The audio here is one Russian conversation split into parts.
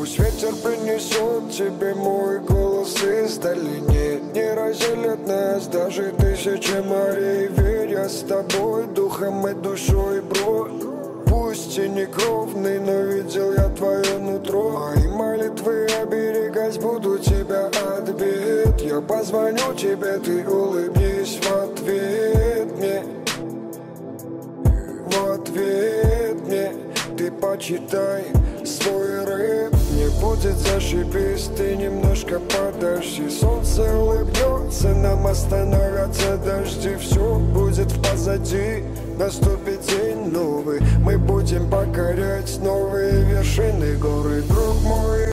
Пусть ветер принесет тебе мой голос издали Нет, не разделят нас даже тысячи морей. Верь, я с тобой духом и душой, бро. Пусть и не кровный, но видел я твое нутро. Мои молитвы оберегать буду тебя от бед. Я позвоню тебе, ты улыбнись в ответ мне. В ответ мне. Ты почитай свой рэп. Не будет зашибись, ты немножко подожди. Солнце улыбнется, нам остановятся дожди. Все будет в позади, наступит день новый. Мы будем покорять новые вершины горы. Друг мой,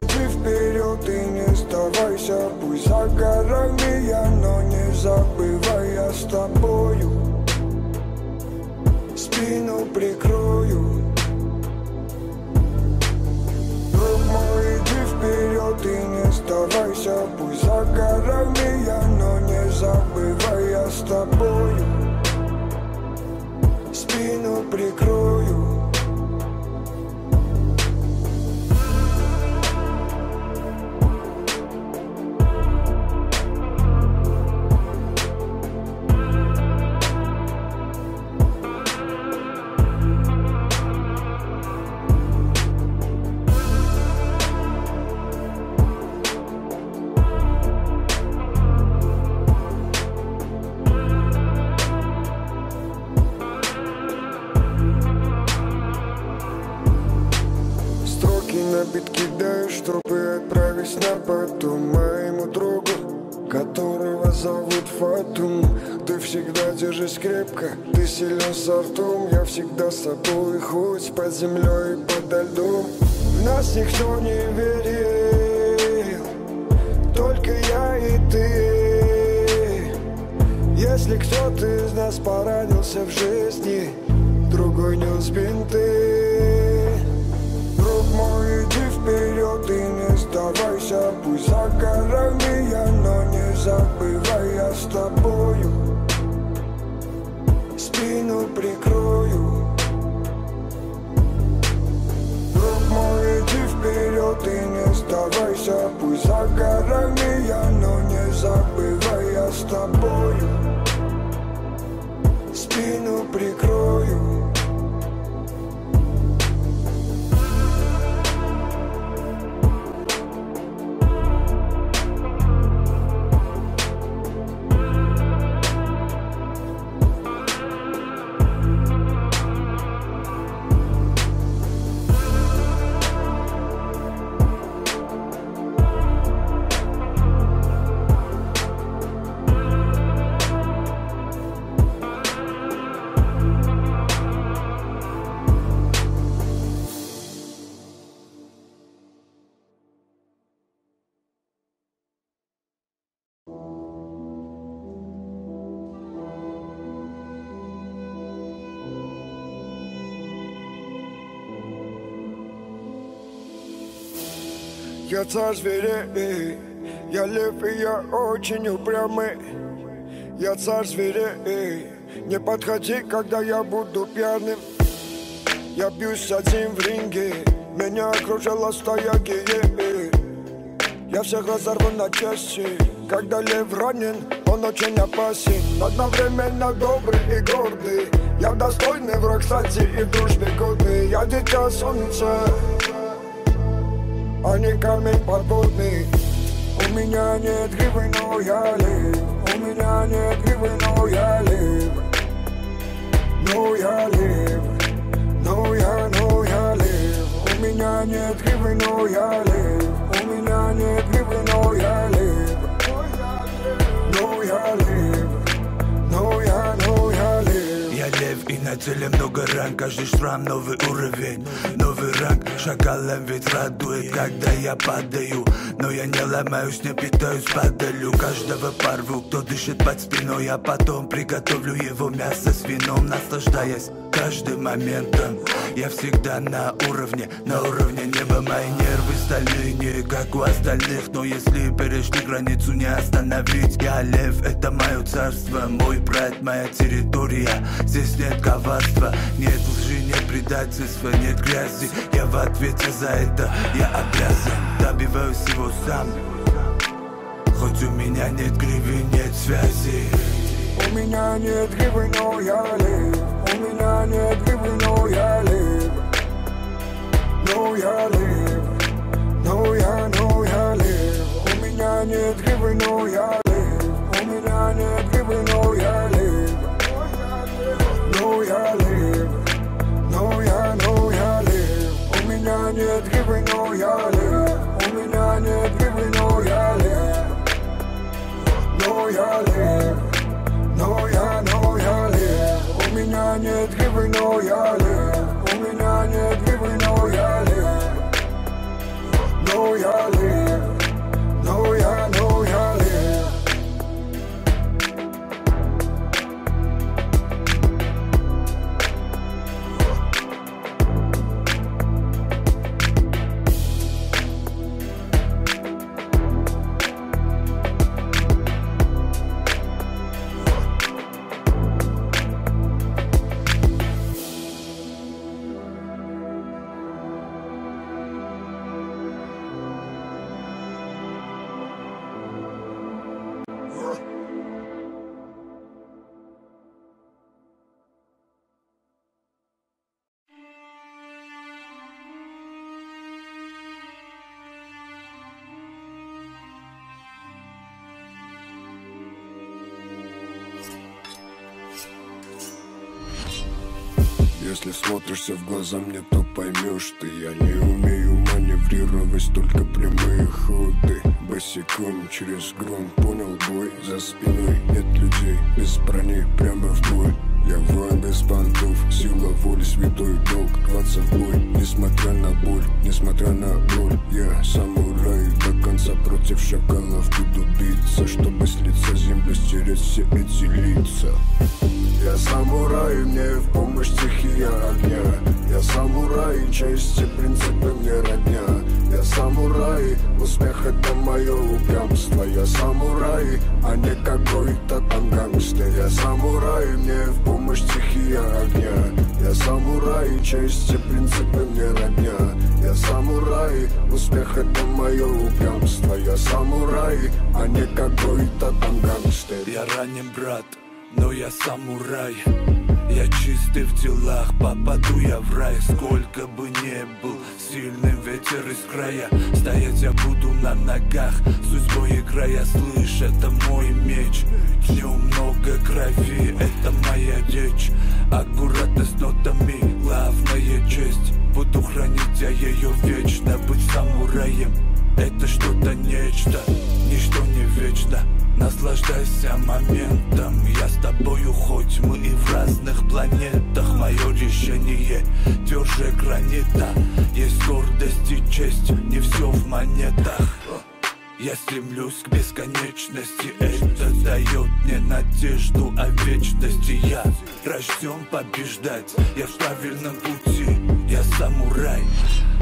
и не сдавайся. Пусть за горами я, но не забывай я с тобою Спину прикрою. Друг мой, иди вперед и не сдавайся. Пусть за горами я, но не забывай я с тобою Спину прикрою держись крепко, ты силен со ртом Я всегда с тобой, хоть под землей и подо льдом. В нас никто не верил, только я и ты. Если кто-то из нас поранился в жизни Другой нес бинты. Друг мой, иди вперед и не сдавайся. Пусть за горами я, но не забывай я с тобою Я царь зверей, я лев и я очень упрямый. Я царь зверей, не подходи, когда я буду пьяным. Я бьюсь один в ринге, меня окружила стая геев. Я всех разорву на части, когда лев ранен, он очень опасен. Одновременно добрый и гордый. Я достойный враг, кстати, и в дружбе годный Я дитя солнца, а не камень подводный У меня нет гривы, но я лев У меня нет гривы, но я лев Но я лев Но я, но я лев У меня нет гривы, но я лев У меня нет гривы, но я лев Но я лев Но я, но я лев Я лев и на теле много ран Каждый шрам новый уровень. Новый ранг шакалом ведь радует Когда я падаю. Но я не ломаюсь, не питаюсь падалью. Каждого порву, кто дышит под спиной А потом приготовлю его мясо с вином Наслаждаясь каждым моментом. Я всегда на уровне, на уровне неба. Мои нервы стали не как у остальных. Но если перешли границу не остановить. Я лев, это мое царство Мой брат, моя территория. Здесь нет коварства, нет лжи, нет предательства Нет грязи, я в ответе за это Я обязан, добиваюсь всего сам. Хоть у меня нет гривы, нет связи. У меня нет гривы, но я лев. У меня нет гривы, но я лев. Но я лев. Но я, но я лев. У меня нет гривы, но я лев нет гривы, но я лев У меня нет гривы, но я лев но я лев, но я, но я лев У меня нет гривы, но я лев У меня нет гривы, но я лев Но я лев, Если смотришься в глаза мне, то поймешь ты Я не умею маневрировать, только прямые ходы. Босиком через гром, понял бой За спиной нет людей, без брони, прямо в бой. Я воин без понтов, сила воли, святой долг Рваться в бой, несмотря на боль, несмотря на боль Я самурай, до конца против шакалов. Буду биться Чтобы с лица земли стереть все эти лица я самурай, мне в помощь стихия огня Я самурай, честь и принципы мне родня. Я самурай, успех это мое упрямство. Я самурай, а не какой-то там гангстер. Я самурай, мне в помощь стихия огня Я самурай, честь и принципы мне родня. Я самурай, успех это мое упрямство. Я самурай, а не какой-то там гангстер. Я ранен, брат, но я самурай Я чистый в делах, попаду я в рай. Сколько бы не был сильным ветер из края Стоять я буду на ногах, судьбой играя. Слышь, это мой меч, в нем много крови Это моя речь, аккуратно с нотами Главная честь, буду хранить я ее вечно Быть самураем, это что-то нечто, ничто не вечно Наслаждайся моментом Я с тобою, хоть мы и в разных планетах. Мое решение тверже гранита. Есть гордость и честь, не все в монетах. Я стремлюсь к бесконечности Это дает мне надежду о вечности. Я рожден побеждать Я в правильном пути. Я самурай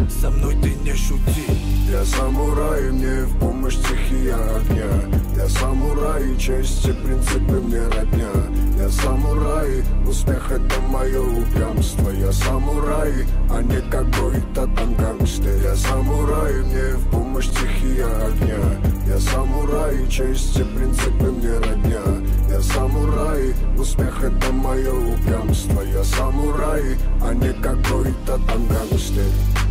Со мной ты не шути. Я самурай, мне в помощь стихия огня Я самурай, честь и принципы мне родня. Я самурай, успех это мое упрямство. Я самурай, а не какой-то там гангстер. Я самурай, мне в помощь стихия огня. Я самурай, честь и принципы мне родня. Я самурай, успех это мое упрямство. Я самурай, а не какой-то там гангстер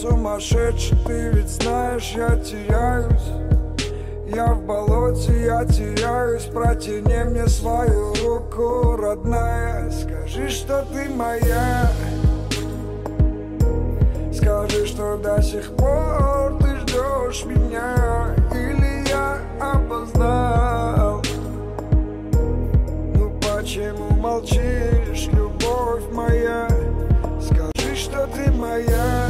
сумасшедший, ты ведь знаешь, я теряюсь. Я в болоте, я теряюсь Протяни мне свою руку, родная. Скажи, что ты моя. Скажи, что до сих пор ты ждешь меня. Или я опоздал. Ну почему молчишь, любовь моя? Скажи, что ты моя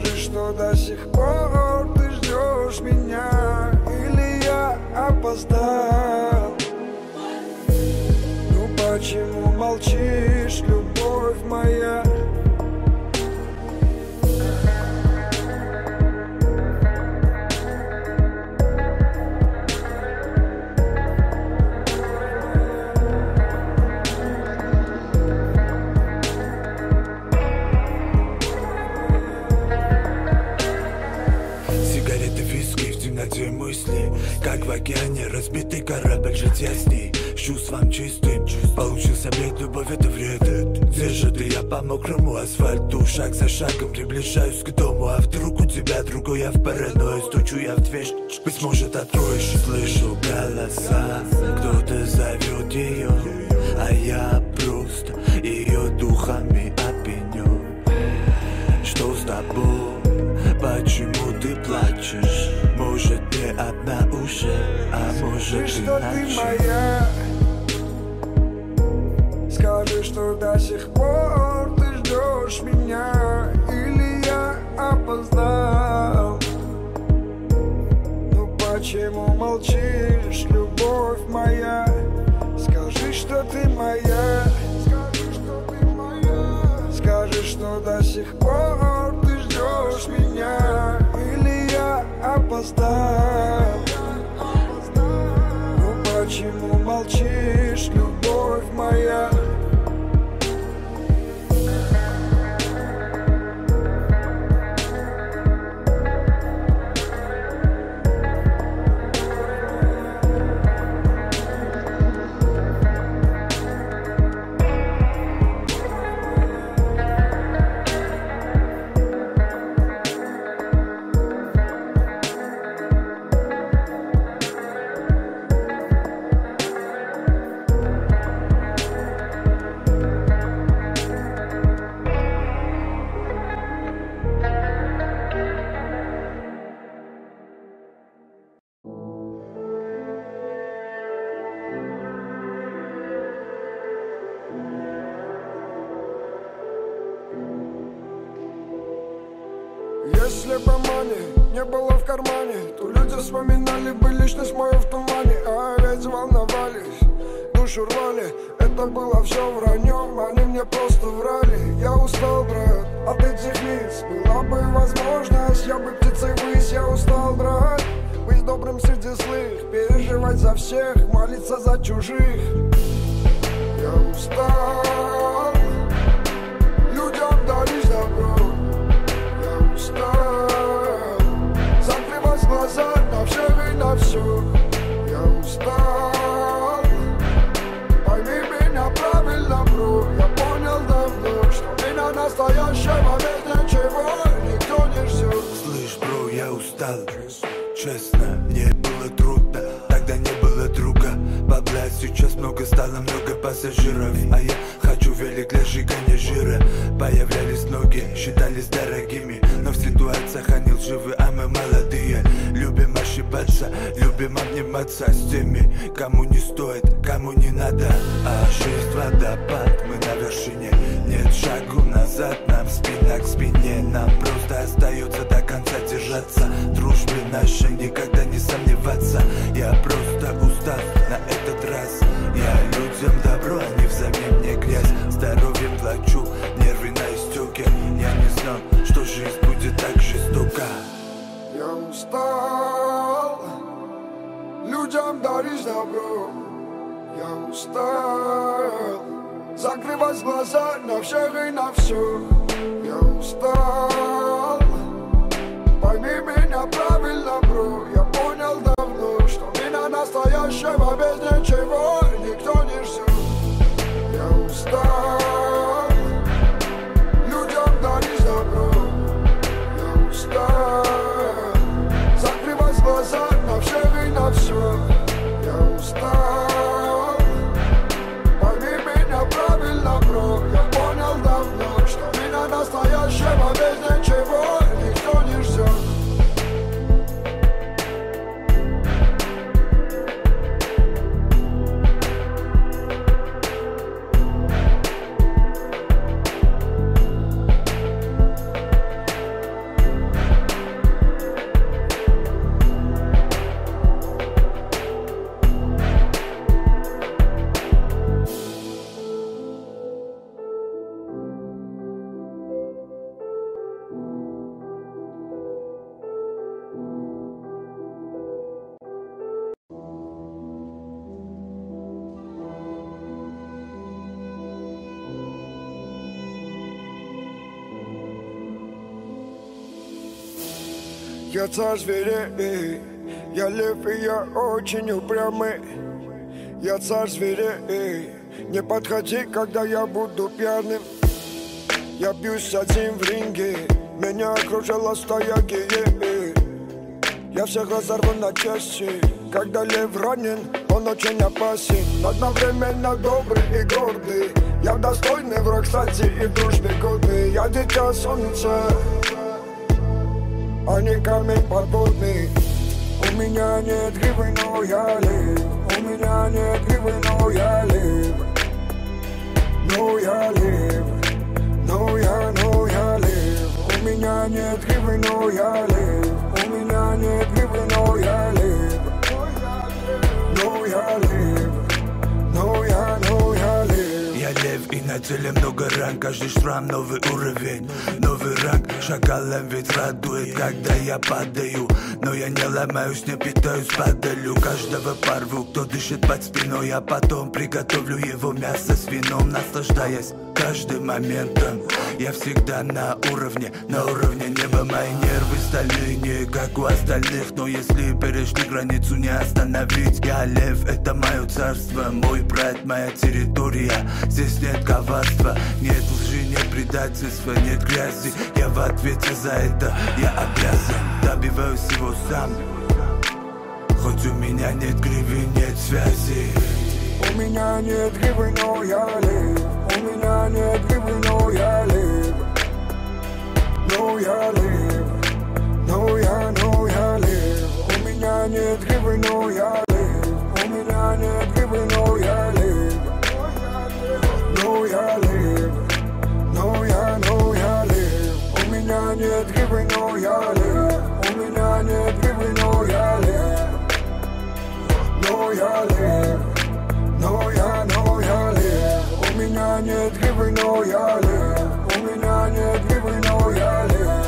Скажи, что до сих пор ты ждешь меня Или я опоздал? Ну почему молчишь, любовь моя корабль Жить я с чувством чистым. Получился бред, любовь это вред. Где же ты, я по мокрому асфальту Шаг за шагом приближаюсь к дому. А вдруг у тебя другой, я в паранойи Стучу я в дверь, быть может откроешь Слышу голоса, кто-то зовет ее А я просто ее духами опьянен что с тобой? Почему ты плачешь? Может, не одна Скажи, что ты моя. Скажи, что до сих пор ты ждешь меня Или я опоздал. Ну почему молчишь, любовь моя? Скажи, что ты моя. Скажи, что ты моя. Скажи, что до сих пор ты ждешь меня Или я опоздал молчишь, любовь моя? Сейчас много стало, много пассажиров А я хочу велик для сжигания жира. Появлялись многие, считались дорогими Но в ситуациях они лживы, а мы молодые. Любим ошибаться, любим обниматься С теми, кому не стоит, кому не надо. А жизнь водопад, мы на вершине. Нет шагу назад, нам спина к спине Нам просто остается до конца держаться глаза на всех Царь зверей, я лев и я очень упрямый. Я царь зверей, не подходи, когда я буду пьяным. Я бьюсь один в ринге, меня окружила стая геев. Я всех разорву на части, когда лев ранен, он очень опасен. Одновременно добрый и гордый. Я достойный враг, кстати, и в дружбе годный Я дитя солнца, а не камень подводный. У меня нет гривы, но я лев. У меня нет гривы, но я лев. Но я лев. Но я, но я лев. У меня нет гривы, но я лев. У меня нет гривы, но я лев Я лев и на теле много ран Каждый шрам новый уровень Новый ранг шакалом ведь радует Когда я падаю Но я не ломаюсь, не питаюсь, падалю Каждого порву, кто дышит под спиной А потом приготовлю его мясо с вином Наслаждаясь каждым моментом Я всегда на уровне, на уровне неба. Мои нервы стальные, не как у остальных. Но если перешли границу, не остановить. Я лев, это мое царство Мой брат, моя территория. Здесь нет коварства, нет лжи, нет предательства Нет грязи, я в ответе за это Я обязан, добиваюсь всего сам. Хоть у меня нет гривен, нет связи. У меня нет гривы, но я лев У меня нет гривы, но я лев Но я лев Но я, но я лев У меня нет гривы, но я лев У меня нет гривы, но я лев Но я лев Но я, но я лев У меня нет гривы, но я лев У меня нет гривы, но я лев но я лев, но я, но я лев У меня нет гривы, но я лев У меня нет гривы, но я лев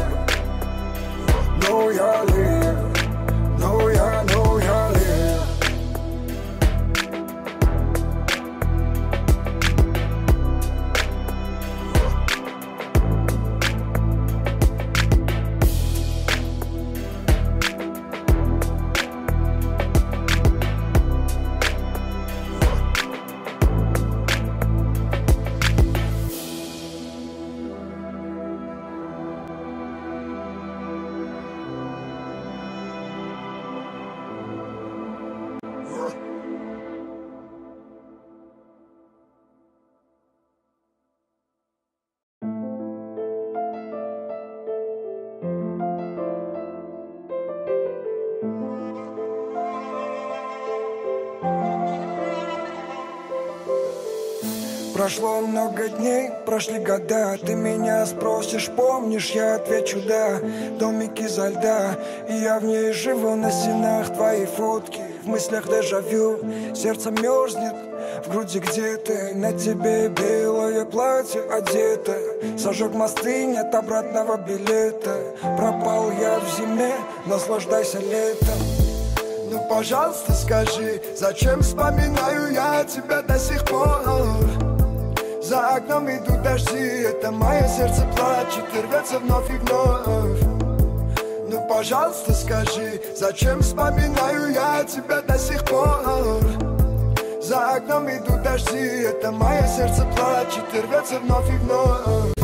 Но я лев, Прошло много дней, прошли года. Ты меня спросишь, помнишь, я отвечу да. Домик изо льда, и я в ней живу. На стенах твои фотки, в мыслях дежавю. Сердце мерзнет, в груди где-то. На тебе белое платье одето. Сожег мосты, нет обратного билета. Пропал я в зиме, наслаждайся летом. Ну, пожалуйста, скажи, зачем вспоминаю я тебя до сих пор? За окном идут дожди, это мое сердце плачет и рвется вновь и вновь. Ну, пожалуйста, скажи, зачем вспоминаю я тебя до сих пор? За окном идут дожди, это мое сердце плачет и рвется вновь и вновь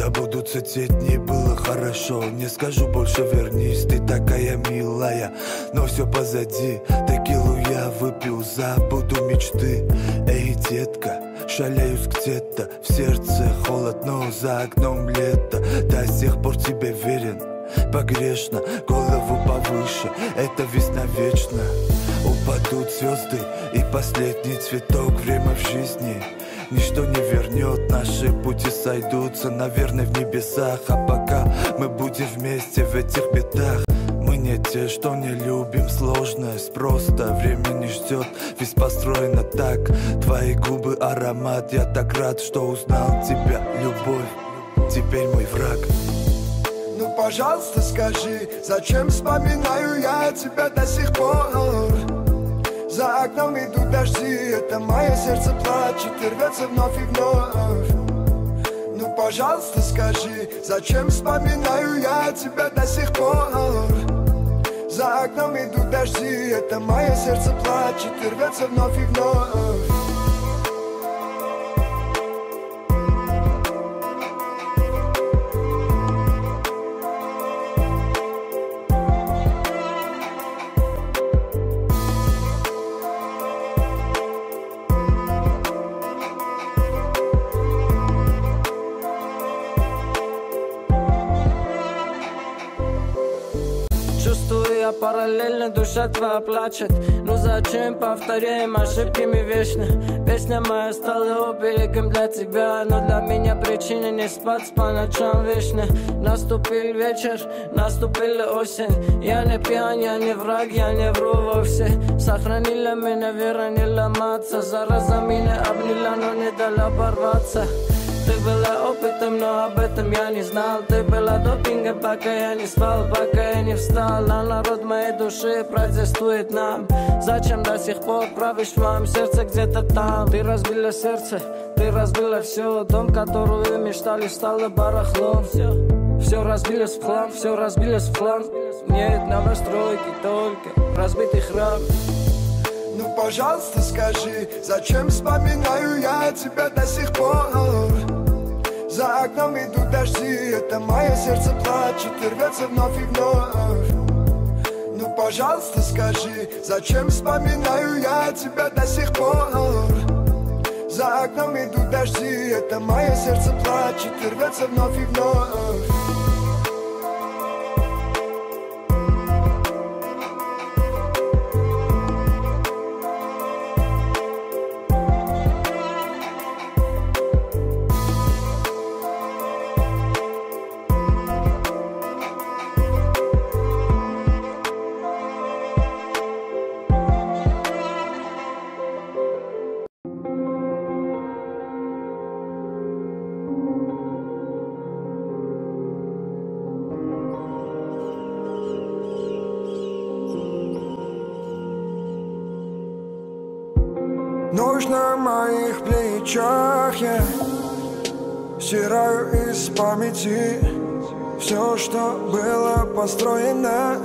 забудутся те дни, было хорошо. Не скажу больше вернись, ты такая милая. Но все позади, текилу я выпил Забуду мечты, эй, детка Шаляюсь где-то, в сердце холод, но за окном лето. До сих пор тебе верен, погрешно Голову повыше, это весна вечно Упадут звезды и последний цветок. Время в жизни Ничто не вернет, наши пути сойдутся Наверное в небесах. А пока мы будем вместе в этих бедах. Мы не те, что не любим сложность Просто время не ждет, ведь построено так Твои губы аромат, я так рад, что узнал тебя Любовь, теперь мой враг. Ну пожалуйста скажи, зачем вспоминаю я тебя до сих пор за окном идут дожди, это мое сердце плачет и рвется вновь и вновь. Ну, пожалуйста, скажи, зачем вспоминаю я тебя до сих пор? За окном идут дожди, это мое сердце плачет и рвется вновь и вновь душа твоя плачет. Ну зачем повторяем ошибками вечно Песня моя стала оберегом для тебя. Но для меня причина не спать по ночам вечно Наступил вечер, наступила осень. Я не пьян, я не враг, я не вру вовсе. Сохранила меня вера не ломаться Зараза меня обняла, но не дала порваться ты была опытом, но об этом я не знал. Ты была допингом, пока я не спал, пока я не встал. А народ моей души протестует нам. Зачем до сих пор правишь в моем сердце где-то там? Ты разбила сердце, ты разбила все Дом, который мечтали, стало барахлом. Все, все разбилось в хлам, все разбилось в хлам Нет новостройки, только разбитый храм. Ну, пожалуйста, скажи, зачем вспоминаю я тебя до сих пор? За окном идут дожди, это мое сердце плачет и рвется вновь и вновь. Ну, пожалуйста, скажи, зачем вспоминаю я тебя до сих пор? За окном идут дожди, это мое сердце плачет и рвется вновь и вновь плечах я Стираю из памяти Все, что было построено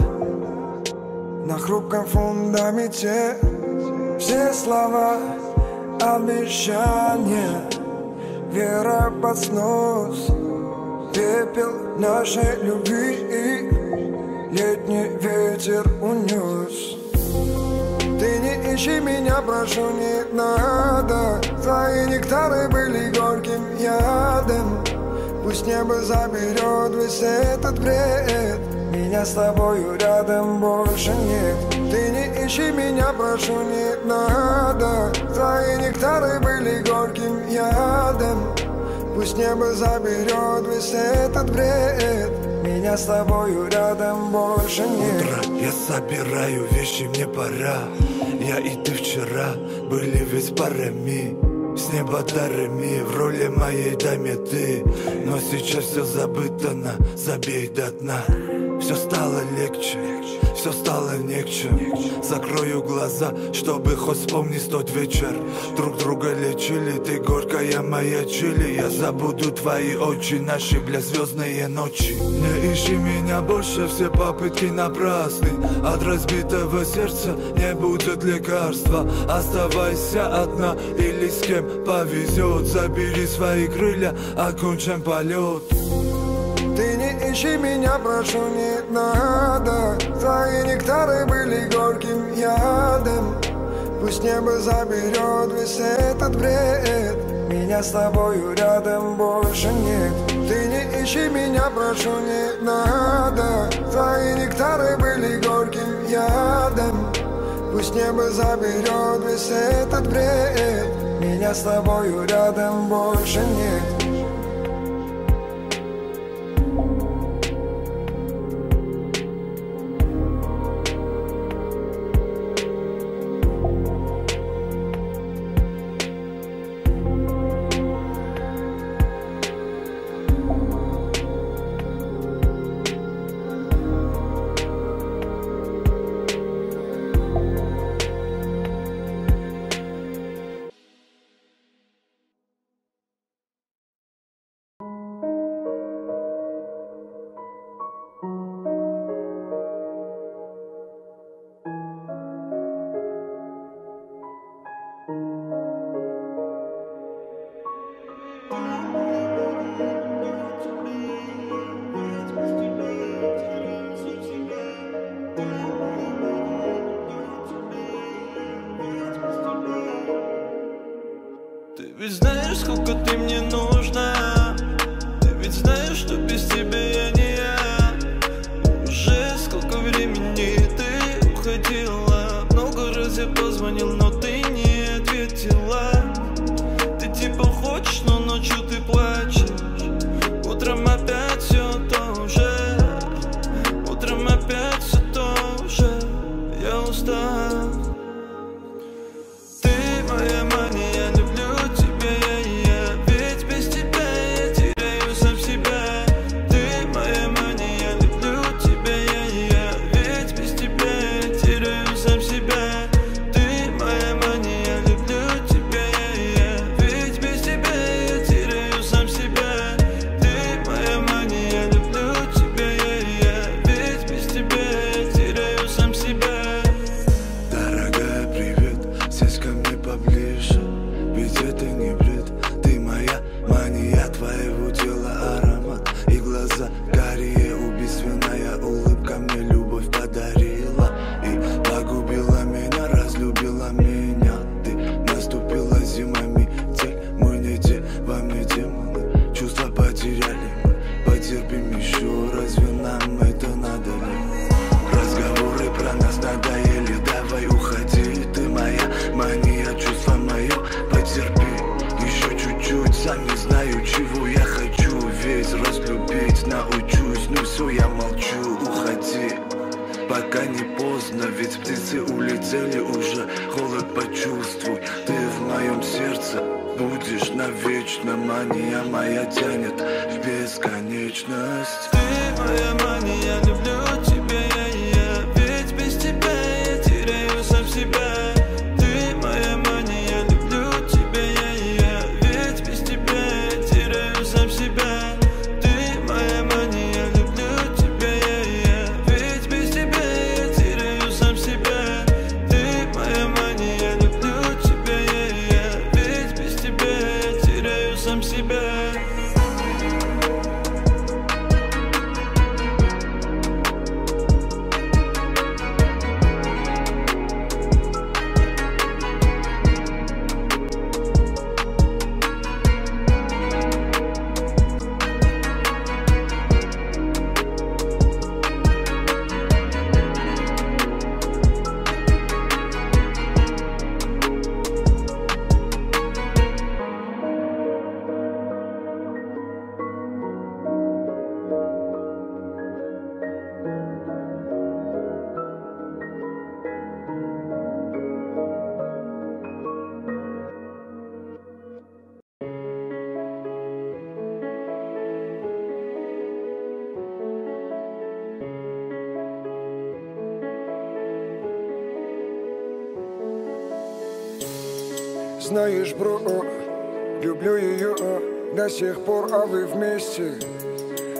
На хрупком фундаменте. Все слова обещания Вера под снос Пепел нашей любви Летний ветер унес ищи меня, прошу, не надо. Твои нектары были горьким ядом. Пусть небо заберет весь этот бред. Меня с тобою рядом больше нет. Ты не ищи меня, прошу, не надо. Твои нектары были горьким ядом. Пусть небо заберет весь этот бред. Меня с тобою рядом больше нет. Утро, я собираю вещи, мне пора Я и ты вчера были ведь парами с неба дарами в роли моей даме ты. Но сейчас все забыто на забей до дна. Все стало легче, все стало негче. Закрою глаза, чтобы хоть вспомнить тот вечер. Друг друга лечили, ты горькая моя чили. Я забуду твои очи, наши бля звездные ночи. Не ищи меня больше, все попытки напрасны. От разбитого сердца не будет лекарства. Оставайся одна или с кем повезет. Забери свои крылья, окончим полет. не ищи меня, прошу, не надо. Твои нектары были горьким ядом. Пусть небо заберет весь этот бред. Меня с тобою рядом больше нет. Ты не ищи меня, прошу, не надо. Твои нектары были горьким ядом. Пусть небо заберет весь этот бред. Меня с тобою рядом больше нет бро, люблю ее до сих пор, а вы вместе.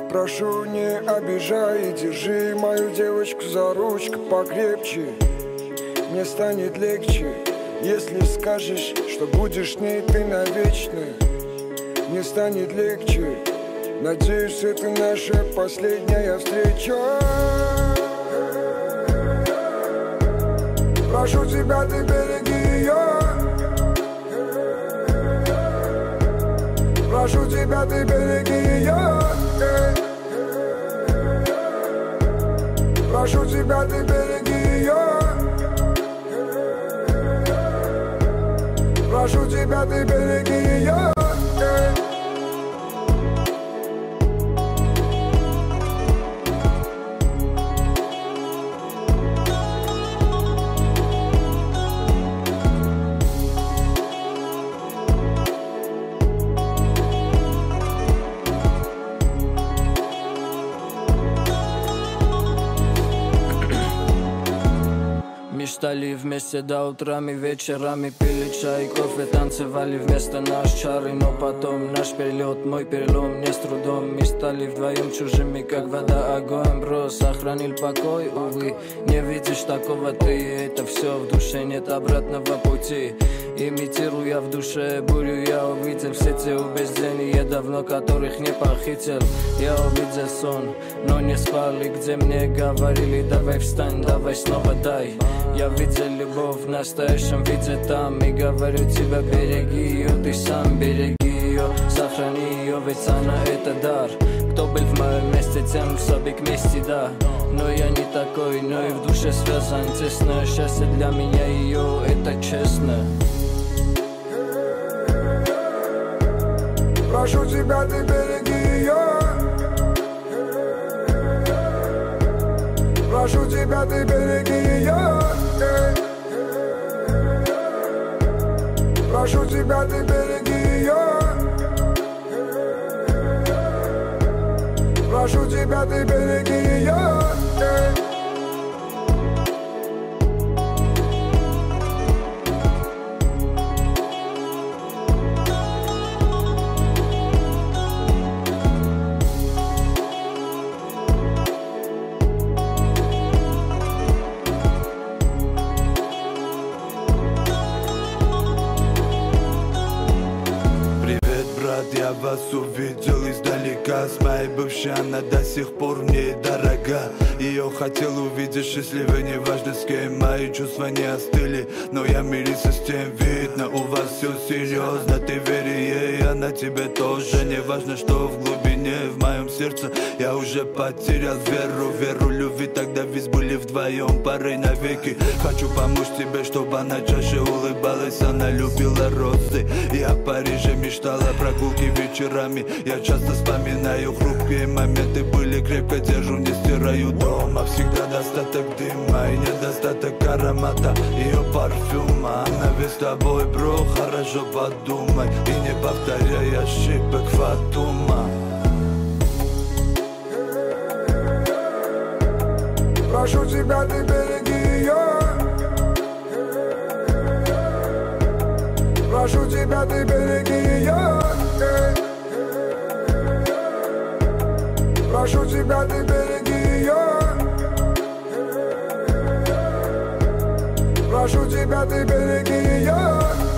Прошу, не обижай, держи мою девочку за ручку покрепче. Мне станет легче, если скажешь, что будешь с ней ты навечно. Мне станет легче, надеюсь, это наша последняя встреча. Прошу тебя, ты береги Прошу тебя, ты береги ее Прошу тебя, ты береги ее Прошу тебя, ты береги ее Мечтали вместе до утрами, вечерами Пили чай, кофе, танцевали вместо нас чары Но потом наш перелет, мой перелом не с трудом. Мы стали вдвоем чужими, как вода, огонь. Бро, сохранил покой, увы Не видишь такого ты, это все в душе Нет обратного пути. Имитируя в душе бурю, я увидел все те убеждения Давно которых не похитил. Я увидел сон, но не спали Где мне говорили, давай встань, давай снова дай Я видел любовь в настоящем виде там И говорю тебе, береги ее, ты сам береги ее Сохрани ее, ведь она это дар. Кто был в моем месте, тем в к мести, да. Но я не такой, но и в душе связан. Тесно Счастье для меня ее, это честно. Прошу тебя, ты береги ее Прошу тебя, ты береги ее Прошу тебя, ты береги ее Прошу тебя, ты береги ее вас увидел издалека. С моей бывшей она до сих пор мне дорога. Ее хотел увидеть счастливой, неважно с кем. Мои чувства не остыли, но я мирился с тем. Видно, у вас все серьезно, ты вери ей, она тебе тоже. Не важно, что в глубине, в моем сердце. Я уже потерял веру, веру любви. Тогда ведь были вдвоем парой навеки. Хочу помочь тебе, чтобы она чаще улыбалась. Она любила розы, я в Париже мечтала прогулки вечерами. Я часто вспоминаю хрупкие моменты. Были крепко держу, не стираю дома. Всегда достаток дыма и недостаток аромата. Ее парфюма Она весь с тобой, бро, хорошо подумай. И не повторяй ошибок Фатума Прошу тебя, ты береги ее Прошу тебя, ты береги ее Прошу тебя, ты береги ее Прошу тебя, ты береги ее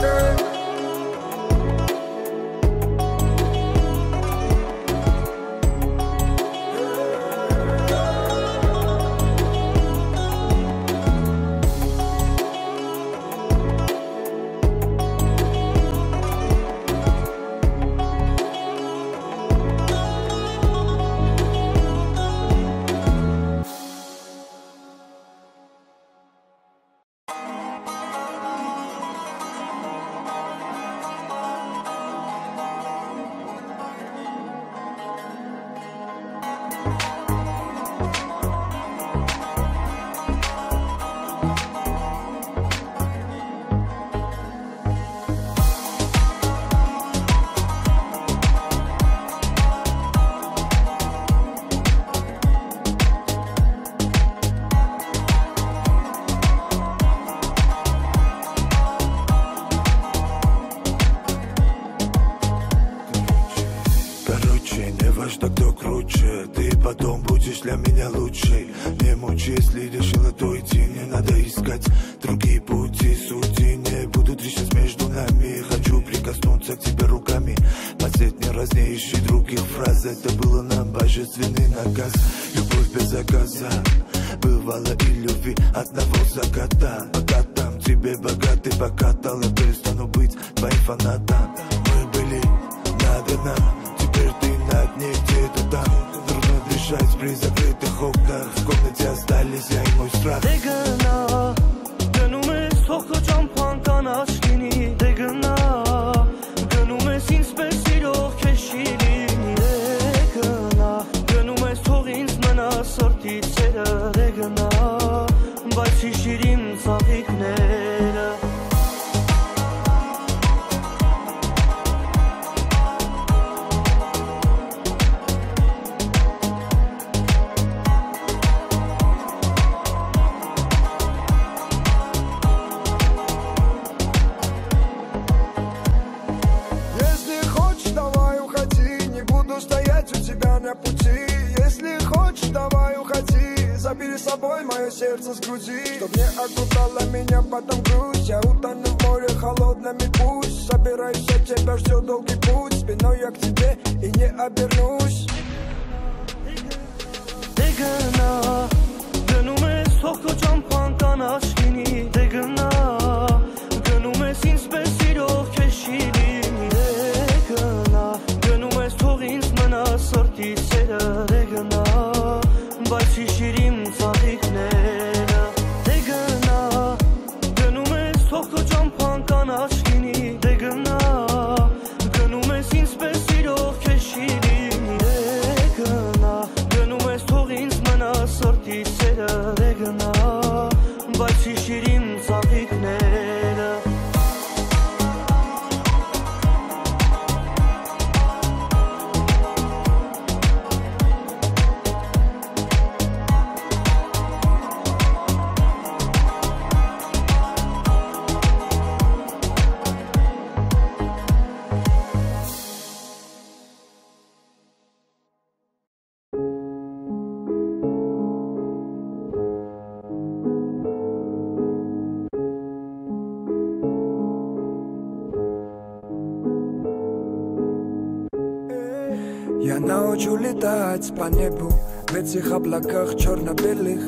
Научу летать по небу. В этих облаках черно-белых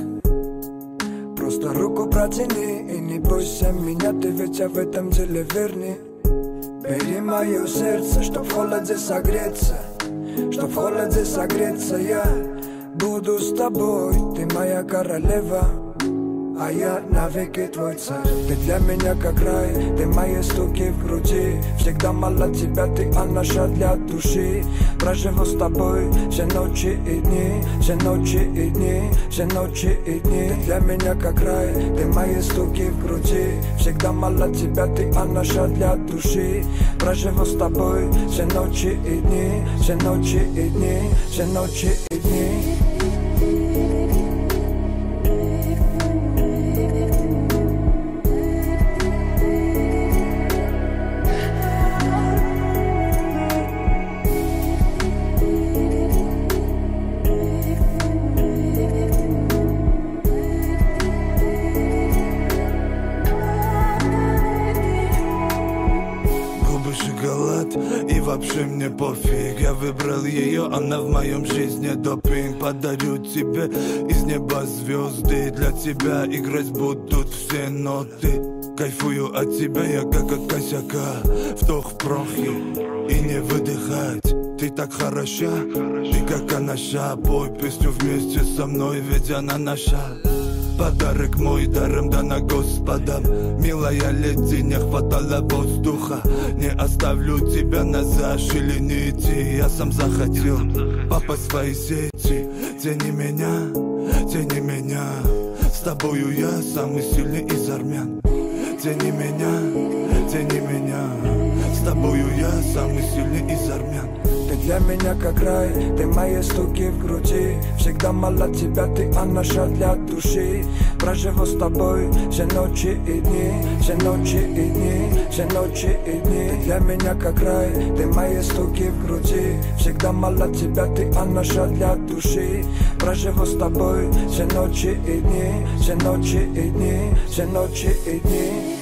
Просто руку протяни и не бойся меня Ты ведь я в этом деле верный Бери мое сердце, чтоб в холоде согреться. Чтоб в холоде согреться я Буду с тобой, ты моя королева а я навеки твой царь Ты для меня как рай, ты мои стуки в груди Всегда мало тебя, ты анаша для души Проживу с тобой все ночи и дни Все ночи и дни, все ночи и дни Ты для меня как рай, ты мои стуки в груди Всегда мало тебя, ты анаша для души Проживу с тобой все ночи и дни Все ночи и дни, все ночи и Подарю тебе из неба звезды Для тебя играть будут все ноты. Кайфую от тебя, я как от косяка. Вдох в прохи и не выдыхать. Ты так хороша, ты как анаша Пой песню вместе со мной, ведь она наша Подарок мой даром дана Господом. Милая леди, не хватало воздуха. Не оставлю тебя на зашили нити Я сам захотел попасть в твои сети. Тяни меня, тяни меня. С тобою я самый сильный из армян. Тяни меня, тяни меня. С тобою я самый сильный из армян для меня как рай, ты мои стуки в груди. Всегда мало тебя, ты анаша для души. Проживу с тобой все ночи и дни Все ночи и дни, все ночи и дни. Для меня как рай, ты мои стуки в груди. Всегда мало тебя, ты анаша для души. Проживу с тобой все ночи и дни Все ночи и дни, все ночи и дни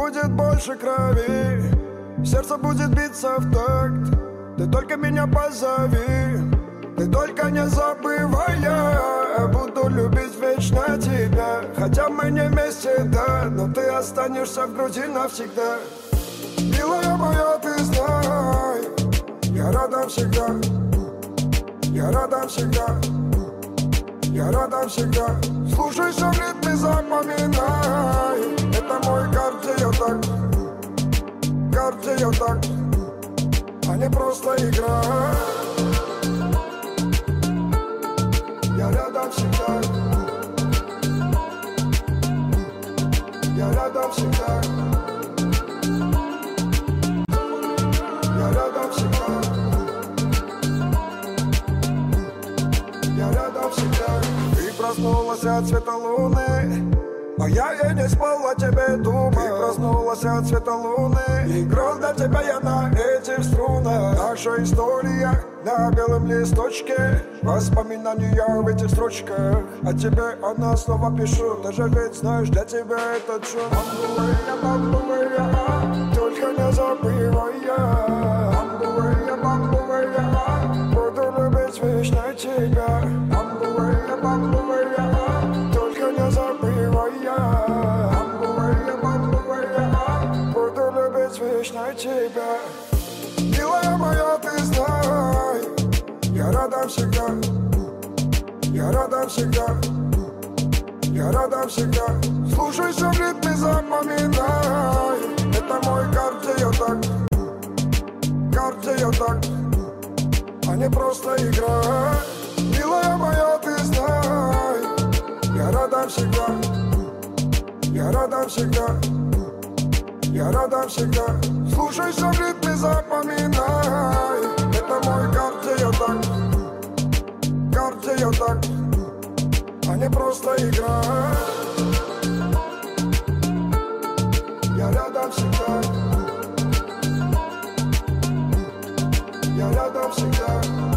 будет больше крови. Сердце будет биться в такт. Ты только меня позови. Ты только не забывай Я буду любить вечно тебя. Хотя мы не вместе, да Но ты останешься в груди навсегда. Милая моя, ты знай Я рада всегда. Я рада всегда я рада всегда. Слушайся в ритме, запоминай Это мой кардиотак Кардиотак А не просто игра. Я рядом всегда. Я рядом всегда проснулась от света луны. А я и не спал, о тебе думал Ты проснулась от света луны. Играл для тебя я на этих струнах. Наша история на белом листочке. Воспоминания в этих строчках. А тебе она снова пишу. Ты же ведь знаешь, для тебя этот шум Бамбуэя, бамбуэя Только не забывай я. Бамбуэя, бамбуэя Буду любить вечно тебя вечно тебя. Милая моя, ты знай Я рада всегда. Я рада всегда. Я рада всегда. Слушайся в ритме, запоминай Это мой кардиотак Кардиотак А не просто игра. Милая моя, ты знай Я рада всегда. Я рада всегда я рада всегда. Слушайся в ритме, запоминай. Это мой кардиотак Кардиотак А не просто игра. Я рядом всегда. Я рядом всегда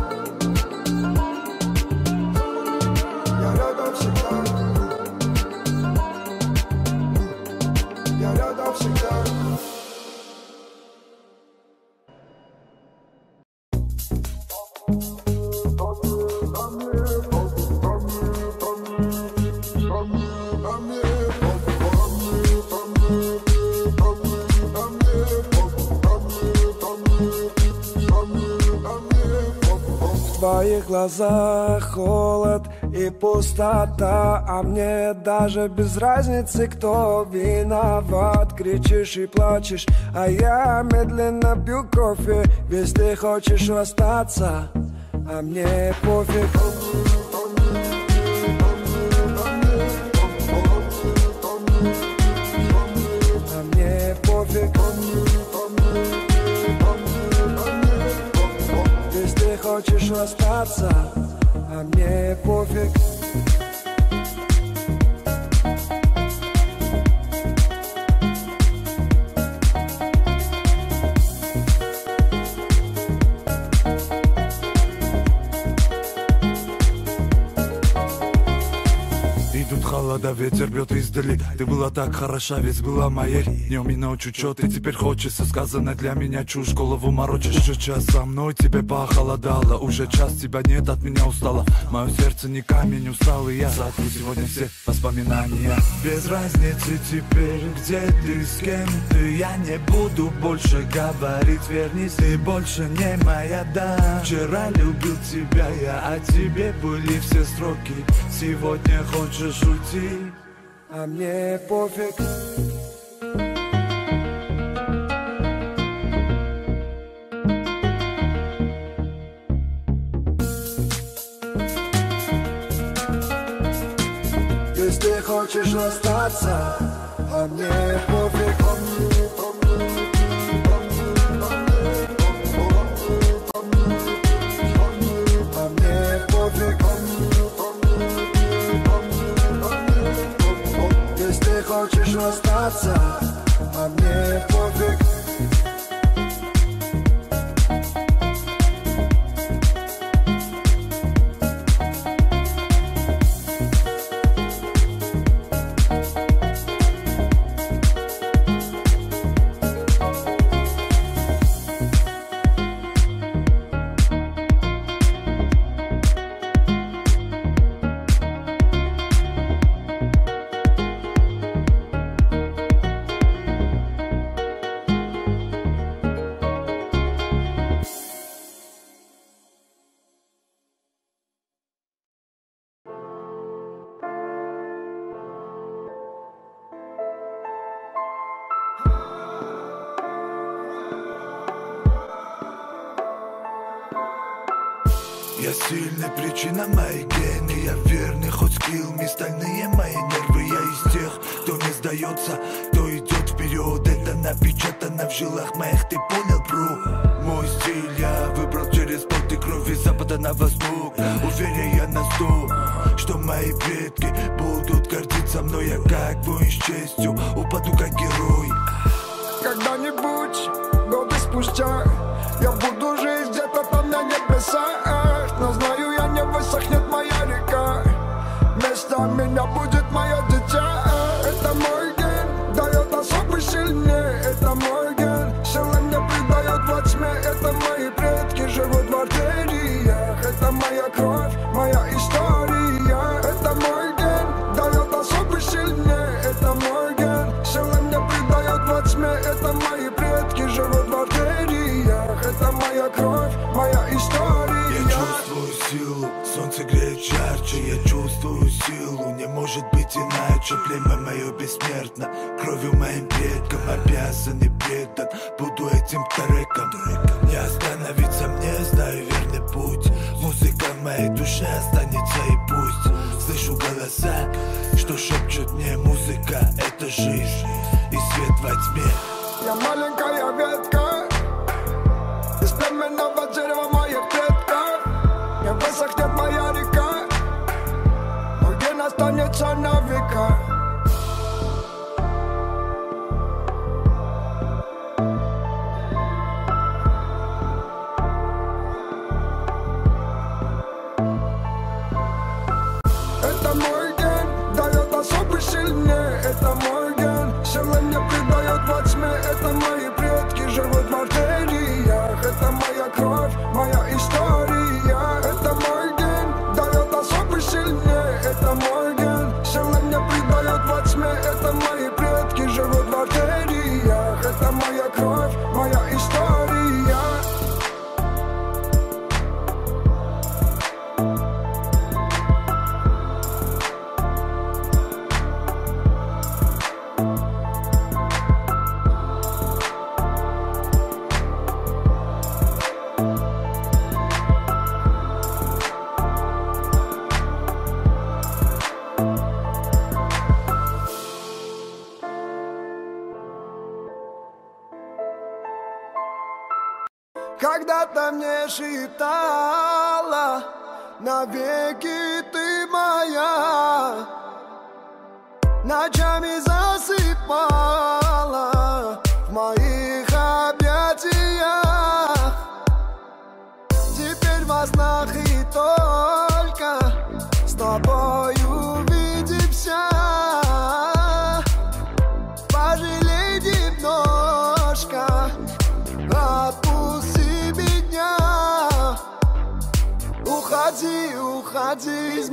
глазах холод и пустота. А мне даже без разницы, кто виноват. Кричишь и плачешь, а я медленно пью кофе. Ты хочешь расстаться, а мне пофиг хочешь расстаться, а мне пофиг ветер бьет издали. Ты была так хороша, ведь была моей. Днем и ночью, чё ты теперь хочется Сказано для меня чушь, голову морочишь Уже час. Со мной тебе похолодало. Уже час тебя нет, от меня устала Мое сердце не камень, усталый я. Сотру сегодня все воспоминания. Без разницы теперь, где ты, с кем ты. Я не буду больше говорить, вернись Ты больше не моя, да. Вчера любил тебя я, а тебе были все строки. Сегодня хочешь уйти А мне пофиг Если хочешь остаться, а мне пофиг А хочешь остаться, а мне пофиг сильный, причина моей гены. Я верный, хоть скилл, стальные мои нервы. Я из тех, кто не сдается, кто идет вперед. Это напечатано в жилах моих, ты понял, бро? Мой стиль я выбрал через пот и кровь из запада на восток. Уверен я на сто, что мои предки будут гордиться мной. Я как воин с честью упаду как герой. Когда-нибудь, годы спустя кровь, моя история. Это мой ген, дает особый сильнее. Это мой ген, силы мне придает во тьме. Это мои предки живут в артериях. Это моя кровь, моя история. Я чувствую силу, солнце греет жарче. Я чувствую силу, не может быть иначе. Племя мое бессмертно, кровью моим предкам Обязан и предан, буду этим треком. Не остановиться мне, знаю верный путь моей душе останется и пусть Слышу голоса, что шепчут мне Музыка — это жизнь и свет во тьме. Я маленькая ветка моя кровь, моя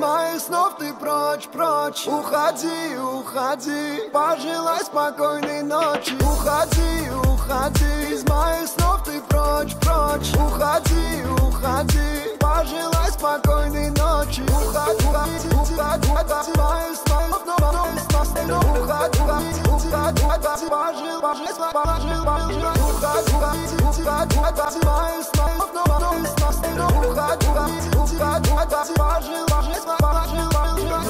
моих снов ты прочь, прочь. Уходи, уходи. Пожелай спокойной ночи. Уходи, уходи Из моих снов ты прочь, прочь. Уходи, уходи. Пожелай спокойной ночи. Уходи, уходи, уходи. Из моих снов, уходи, уходи, уходи. Пожил, пожил, пожил, пожил Уходи, уходи, уходи Из моих снов, уходи, уходи, уходи. Пожил, пожил, пожил, пожил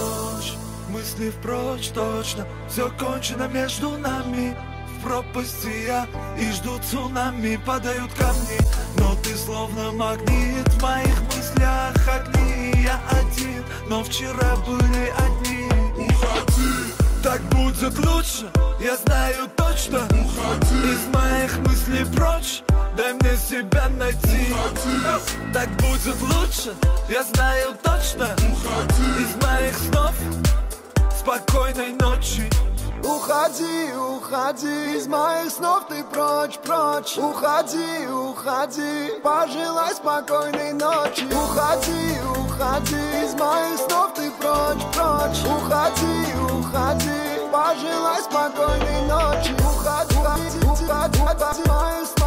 Мысли впрочь точно. Все кончено между нами пропасти я и жду цунами Падают камни, но ты словно магнит В моих мыслях огни. Я один, но вчера были одни. Уходи. Так будет лучше, я знаю точно. Уходи. Из моих мыслей прочь Дай мне себя найти. Уходи. Так будет лучше, я знаю точно. Уходи. Из моих снов Спокойной ночи Уходи, уходи Из моих снов ты прочь, прочь. Уходи, уходи Пожелай спокойной ночи. Уходи, уходи Из моих снов ты прочь, прочь. Уходи, уходи Пожелай спокойной ночи. Уходи, уходи, уходи снов, уходи,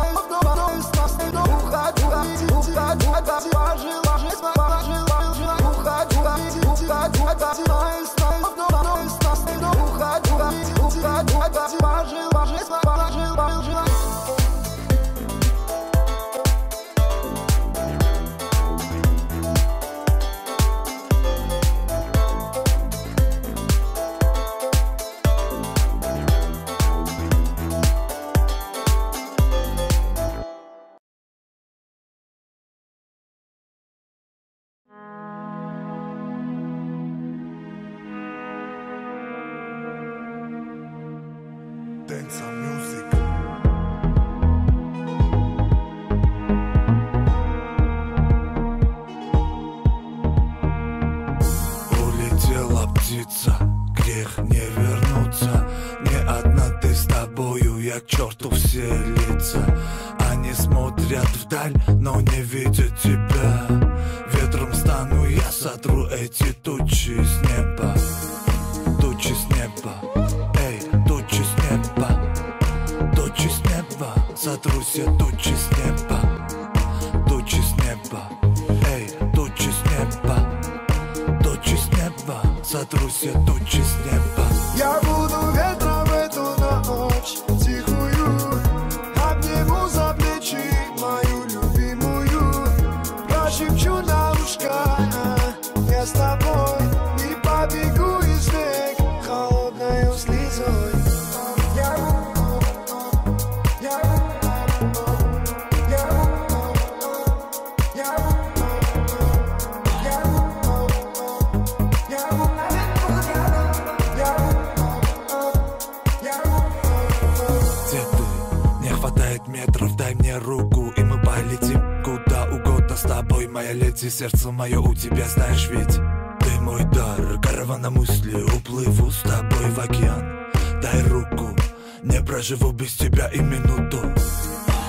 леди, сердце мое у тебя, знаешь ведь? Ты мой дар, каравана мысли Уплыву с тобой в океан. Дай руку, не проживу без тебя и минуту.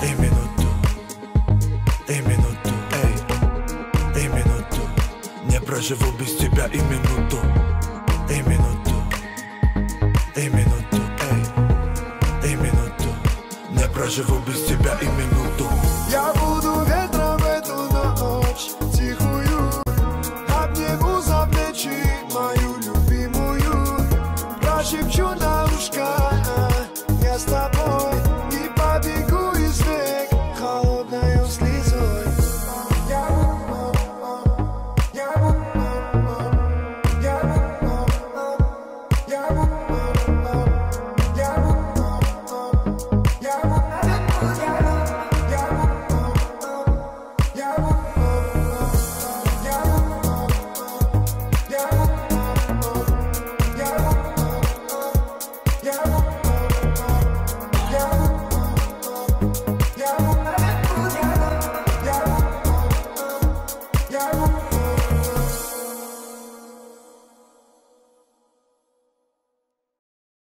И минуту. И минуту, эй. И минуту. Не проживу без тебя и минуту. И минуту. И минуту, эй. И минуту. Не проживу без тебя и минуту